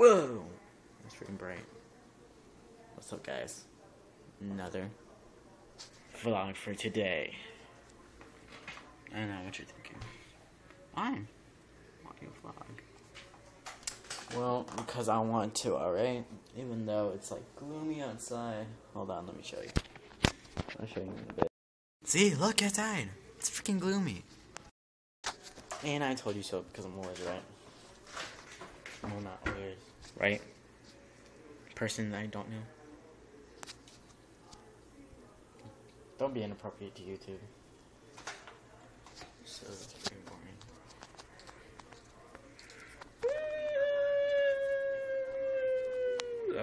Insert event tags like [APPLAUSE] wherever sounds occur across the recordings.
Whoa! It's freaking bright. What's up, guys? Another vlog for today. I don't know what you're thinking. I'm walking a vlog. Well, because I want to, alright? Even though it's like gloomy outside. Hold on, let me show you. I'll show you in a bit. See, look outside. It's freaking gloomy. And I told you so because I'm always right. Well, not always, right? Person I don't know. Don't be inappropriate to YouTube. So it's pretty boring.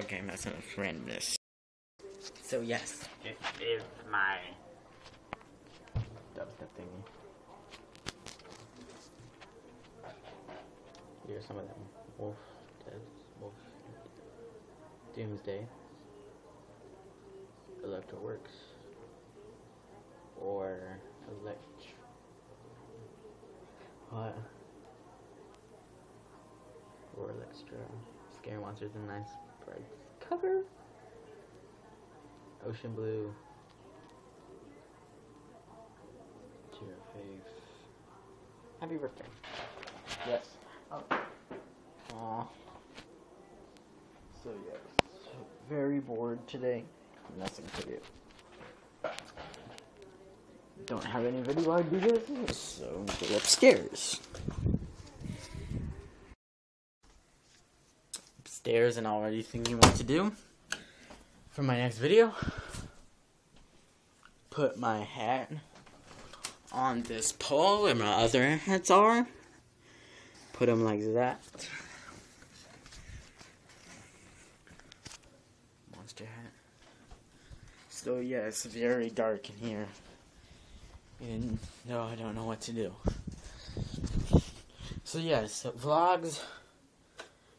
Okay, that's enough randomness. So yes, it is my dubstep thingy. Here are some of them. Wolf, Dead, Wolf, Doomsday, Electroworks, or Elect. What? Or Electra. Scary Monsters and Nice Sprites cover. Ocean Blue. To your face. Happy birthday. Yes. Oh. So yes, very bored today. Nothing to do. Don't have any video ideas, so go upstairs. Upstairs and already thinking what you want to do for my next video. Put my hat on this pole where my other hats are. Put them like that. Monster hat. So yeah, it's very dark in here. And no, I don't know what to do. So yeah, so vlogs,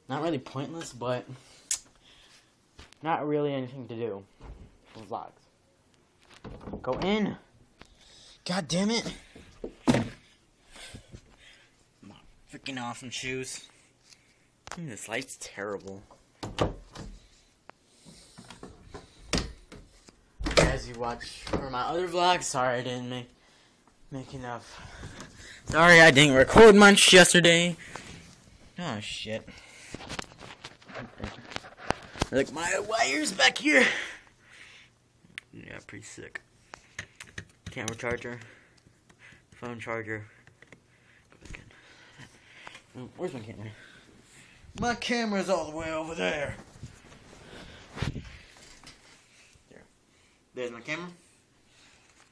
not really pointless, but not really anything to do vlogs. Go in. God damn it. My freaking awesome shoes. Hmm, this light's terrible. As you watch for my other vlogs, sorry I didn't make make enough. Sorry I didn't record much yesterday. Oh shit. Look my wires back here. Yeah, pretty sick. Camera charger, phone charger. Where's my camera? My camera's all the way over there. There. There's my camera.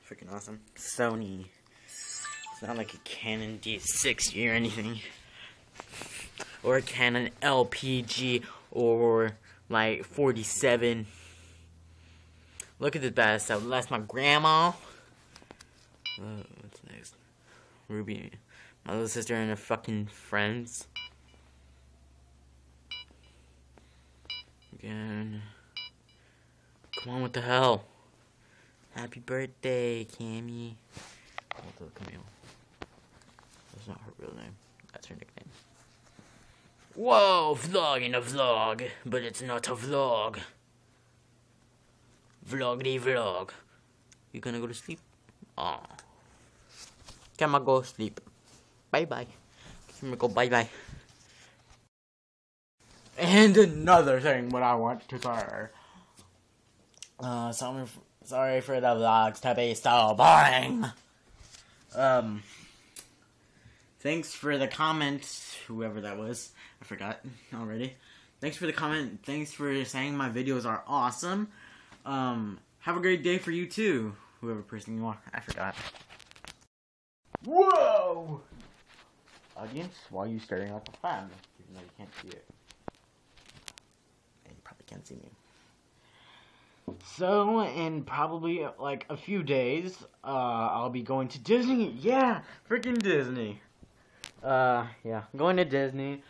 Freaking awesome. Sony. It's not like a Canon D60 or anything. Or a Canon LPG or like 47. Look at this bad stuff. That's my grandma. Uh, what's next? Ruby. My little sister and her fucking friends. Again. Come on, what the hell? Happy birthday, Cammy. Although Camille. That's not her real name. That's her nickname. Whoa, vlogging a vlog, but it's not a vlog. Vloggity vlog. You gonna go to sleep? Aw. Can I go sleep? Bye bye. Can I go bye bye? And another thing, what I want to say. Uh, sorry, sorry for the vlogs to be so boring. Um, thanks for the comment, whoever that was. I forgot already. Thanks for the comment. Thanks for saying my videos are awesome. Um, have a great day for you too, whoever person you are. I forgot. Whoa! Audience, why are you staring at the fan? Even though you can't see it. And you probably can't see me. So, in probably like a few days, uh, I'll be going to Disney. Yeah, freaking Disney. Uh, yeah, I'm going to Disney.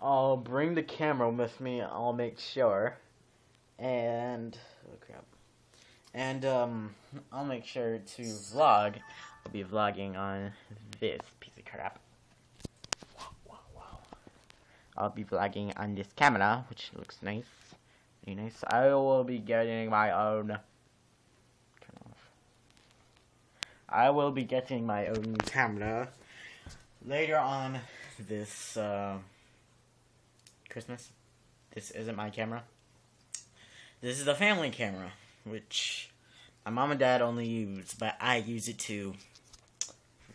I'll bring the camera with me. I'll make sure. And oh crap. And um, I'll make sure to vlog. I'll be vlogging on this piece of crap. I'll be vlogging on this camera, which looks nice. Very nice. I will be getting my own. Turn off. I will be getting my own camera later on this uh, Christmas. This isn't my camera. This is the family camera, which my mom and dad only use, but I use it too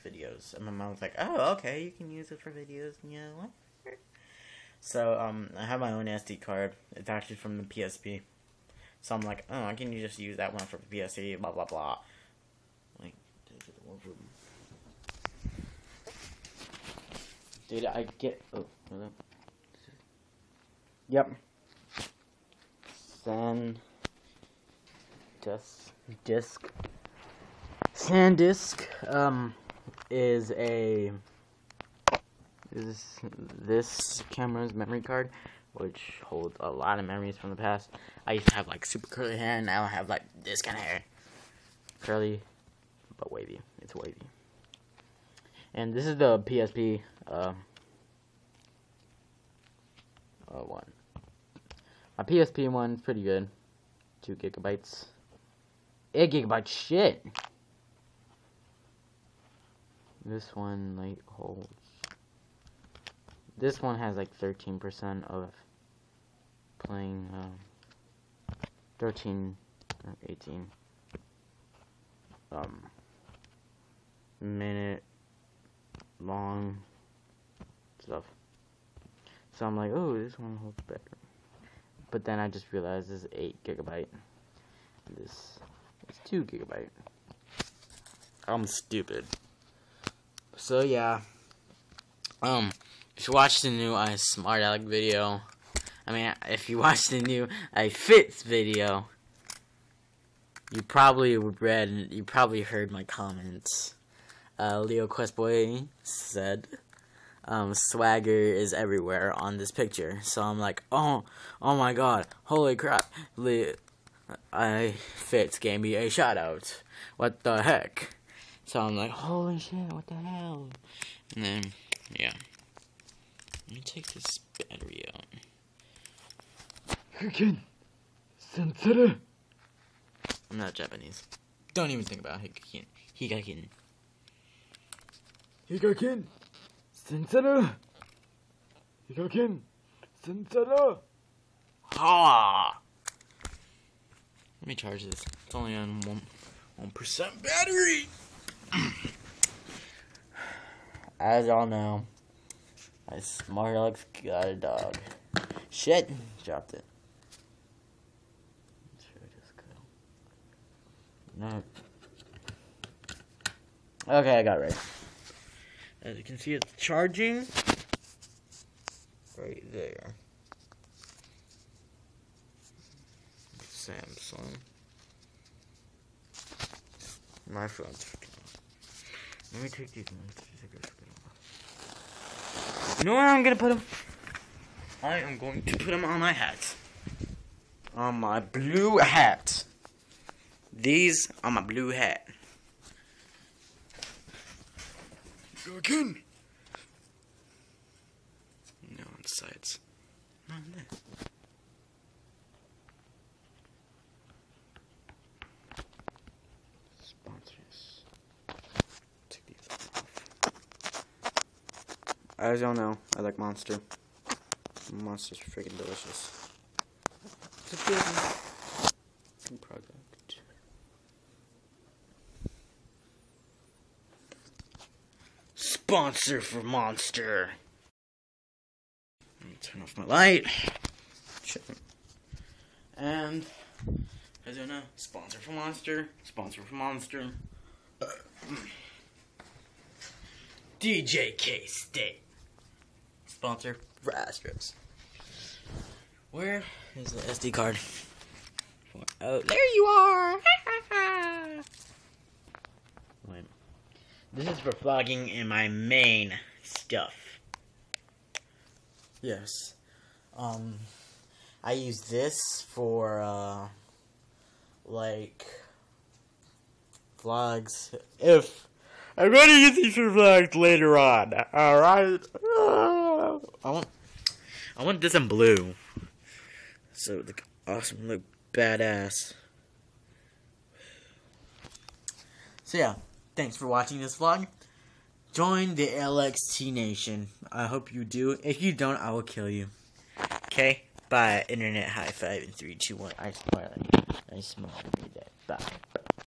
videos. And my mom was like, "Oh, okay, you can use it for videos." Yeah, what? So um, I have my own SD card. It's actually from the PSP. So I'm like, oh, I can you just use that one for PSP. Blah blah blah. Like, did I get? Oh, hold up. Yep. San disc disc SanDisk um is a is this camera's memory card which holds a lot of memories from the past. I used to have like super curly hair and now I have like this kind of hair. Curly but wavy. It's wavy. And this is the PSP uh, uh one. My PSP one's pretty good. Two gigabytes. Eight gigabyte shit. This one like holds. This one has like 13% of playing. Um, 13 or 18 um minute long stuff. So I'm like, oh, this one holds better. But then I just realized this is 8 gigabyte. This is 2 gigabyte. I'm stupid. So yeah. Um, if you watch the new iSmartAlec video, I mean, if you [LAUGHS] watch the new I Fits video, you probably read, you probably heard my comments. Uh, Leo Questboy said, um, swagger is everywhere on this picture. So I'm like, oh, oh my god, holy crap, Le I Fits gave me a shout out. What the heck? So I'm like, holy shit, what the hell? And then, yeah. Let me take this battery out. Hikin, sensei. I'm not Japanese. Don't even think about Hikakin. Hikakin. Hikakin, sensei. Hikakin, sensei. Ha! Let me charge this. It's only on one one percent battery. [CLEARS THROAT] As y'all know, my smart Alex got a dog. Shit, dropped it. No. Okay, I got it right. As you can see, it's charging right there. Samsung. My phone's freaking off. Let me take these stickers. You know where I'm gonna put them? I am going to put them on my hat. On my blue hat. These on my blue hat. Go again. No, on sides. Not on there. Sponsors. Take these off. As y'all know, I like Monster. Monster's freaking delicious. It's a good good product. Sponsor for Monster. Turn off my light. Shit. And as y'all know, sponsor for Monster, sponsor for Monster. [CLEARS THROAT] Uh, DJ K State. Sponsor for Astros. Where is the SD card? Oh, there you are! [LAUGHS] Wait. This is for vlogging in my main stuff. Yes. Um, I use this for, uh, like, vlogs. If I'm gonna use these for vlogs later on, alright? I want. I want this in blue. So it look awesome, look badass. So yeah, thanks for watching this vlog. Join the LSV Nation. I hope you do. If you don't, I will kill you. Okay? Bye. Internet high five in three, two, one. I smile. I smile. Bye.